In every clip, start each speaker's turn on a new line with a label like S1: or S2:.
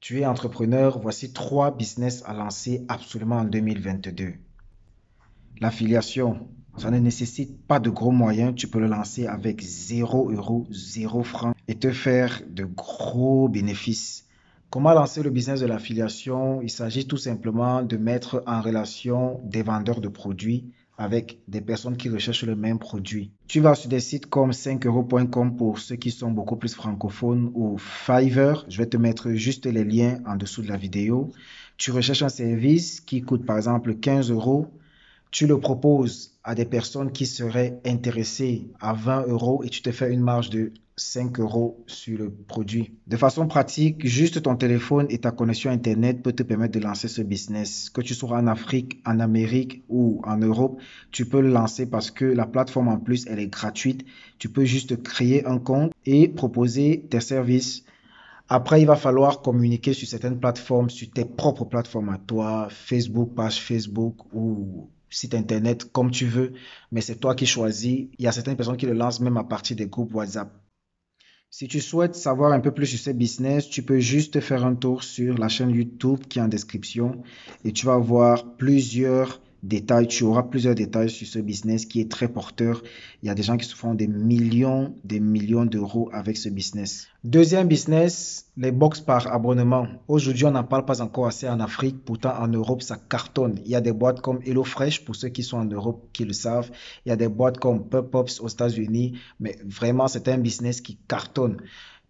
S1: Tu es entrepreneur, voici trois business à lancer absolument en 2022. L'affiliation, ça ne nécessite pas de gros moyens. Tu peux le lancer avec 0 euros, 0 francs et te faire de gros bénéfices. Comment lancer le business de l'affiliation? Il s'agit tout simplement de mettre en relation des vendeurs de produits avec des personnes qui recherchent le même produit. Tu vas sur des sites comme 5euros.com pour ceux qui sont beaucoup plus francophones ou Fiverr. Je vais te mettre juste les liens en dessous de la vidéo. Tu recherches un service qui coûte par exemple 15 euros. Tu le proposes à des personnes qui seraient intéressées à 20 euros et tu te fais une marge de 5 euros sur le produit. De façon pratique, juste ton téléphone et ta connexion Internet peut te permettre de lancer ce business. Que tu sois en Afrique, en Amérique ou en Europe, tu peux le lancer parce que la plateforme en plus, elle est gratuite. Tu peux juste créer un compte et proposer tes services. Après, il va falloir communiquer sur certaines plateformes, sur tes propres plateformes à toi, Facebook, page Facebook ou site internet, comme tu veux, mais c'est toi qui choisis. Il y a certaines personnes qui le lancent même à partir des groupes WhatsApp. Si tu souhaites savoir un peu plus sur ce business, tu peux juste faire un tour sur la chaîne YouTube qui est en description et tu vas voir plusieurs détails, tu auras plusieurs détails sur ce business qui est très porteur. Il y a des gens qui se font des millions, des millions d'euros avec ce business. Deuxième business, les box par abonnement. Aujourd'hui, on n'en parle pas encore assez en Afrique. Pourtant, en Europe, ça cartonne. Il y a des boîtes comme HelloFresh, pour ceux qui sont en Europe, qui le savent. Il y a des boîtes comme Pop-Ups aux États-Unis. Mais vraiment, c'est un business qui cartonne.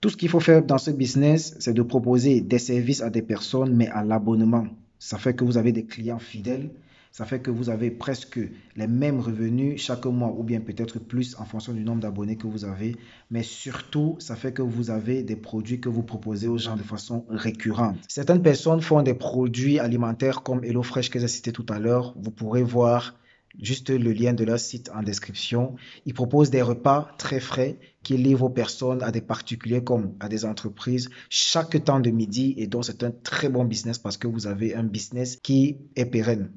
S1: Tout ce qu'il faut faire dans ce business, c'est de proposer des services à des personnes, mais à l'abonnement. Ça fait que vous avez des clients fidèles ça fait que vous avez presque les mêmes revenus chaque mois ou bien peut-être plus en fonction du nombre d'abonnés que vous avez. Mais surtout, ça fait que vous avez des produits que vous proposez aux gens de façon récurrente. Certaines personnes font des produits alimentaires comme HelloFresh que j'ai cité tout à l'heure. Vous pourrez voir juste le lien de leur site en description. Ils proposent des repas très frais qui livrent aux personnes, à des particuliers comme à des entreprises chaque temps de midi et donc c'est un très bon business parce que vous avez un business qui est pérenne.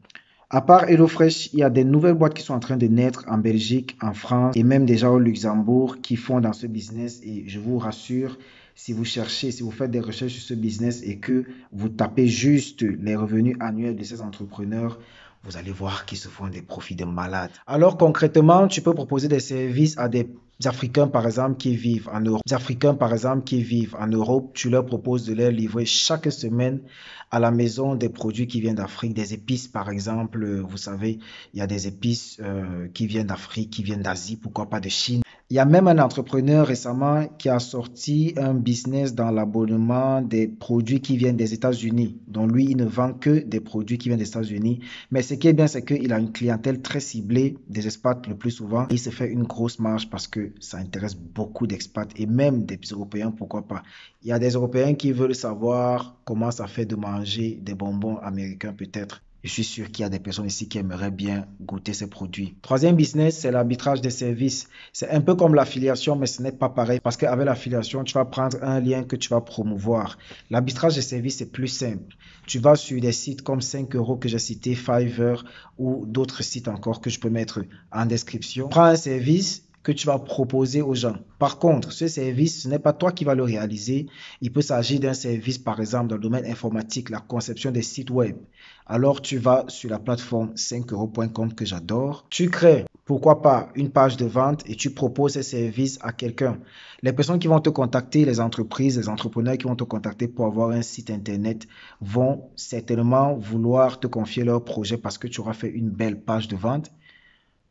S1: À part HelloFresh, il y a des nouvelles boîtes qui sont en train de naître en Belgique, en France et même déjà au Luxembourg qui font dans ce business. Et je vous rassure, si vous cherchez, si vous faites des recherches sur ce business et que vous tapez juste les revenus annuels de ces entrepreneurs, vous allez voir qu'ils se font des profits de malades. Alors concrètement, tu peux proposer des services à des Africains par exemple qui vivent en Europe. Des Africains par exemple qui vivent en Europe, tu leur proposes de leur livrer chaque semaine à la maison des produits qui viennent d'Afrique, des épices par exemple. Vous savez, il y a des épices euh, qui viennent d'Afrique, qui viennent d'Asie, pourquoi pas de Chine. Il y a même un entrepreneur récemment qui a sorti un business dans l'abonnement des produits qui viennent des États-Unis. Donc lui, il ne vend que des produits qui viennent des États-Unis. Mais ce qui est bien, c'est qu'il a une clientèle très ciblée, des expats le plus souvent. Il se fait une grosse marge parce que ça intéresse beaucoup d'expats et même des Européens, pourquoi pas. Il y a des Européens qui veulent savoir comment ça fait de manger des bonbons américains peut-être. Je suis sûr qu'il y a des personnes ici qui aimeraient bien goûter ces produits. Troisième business, c'est l'arbitrage des services. C'est un peu comme l'affiliation, mais ce n'est pas pareil parce qu'avec l'affiliation, tu vas prendre un lien que tu vas promouvoir. L'arbitrage des services est plus simple. Tu vas sur des sites comme 5 euros que j'ai cité, Fiverr ou d'autres sites encore que je peux mettre en description. Prends un service que tu vas proposer aux gens. Par contre, ce service, ce n'est pas toi qui vas le réaliser. Il peut s'agir d'un service, par exemple, dans le domaine informatique, la conception des sites web. Alors, tu vas sur la plateforme 5euros.com que j'adore. Tu crées, pourquoi pas, une page de vente et tu proposes ce service à quelqu'un. Les personnes qui vont te contacter, les entreprises, les entrepreneurs qui vont te contacter pour avoir un site internet vont certainement vouloir te confier leur projet parce que tu auras fait une belle page de vente.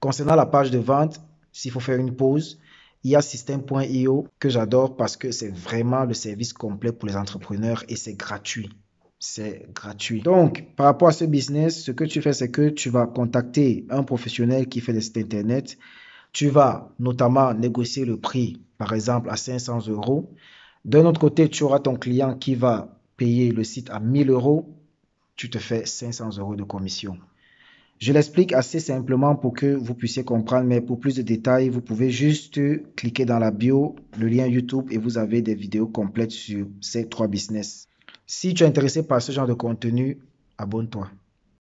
S1: Concernant la page de vente, s'il faut faire une pause, il y a System.io que j'adore parce que c'est vraiment le service complet pour les entrepreneurs et c'est gratuit. C'est gratuit. Donc, par rapport à ce business, ce que tu fais, c'est que tu vas contacter un professionnel qui fait des sites Internet. Tu vas notamment négocier le prix, par exemple, à 500 euros. D'un autre côté, tu auras ton client qui va payer le site à 1000 euros. Tu te fais 500 euros de commission. Je l'explique assez simplement pour que vous puissiez comprendre, mais pour plus de détails, vous pouvez juste cliquer dans la bio, le lien YouTube, et vous avez des vidéos complètes sur ces trois business. Si tu es intéressé par ce genre de contenu, abonne-toi.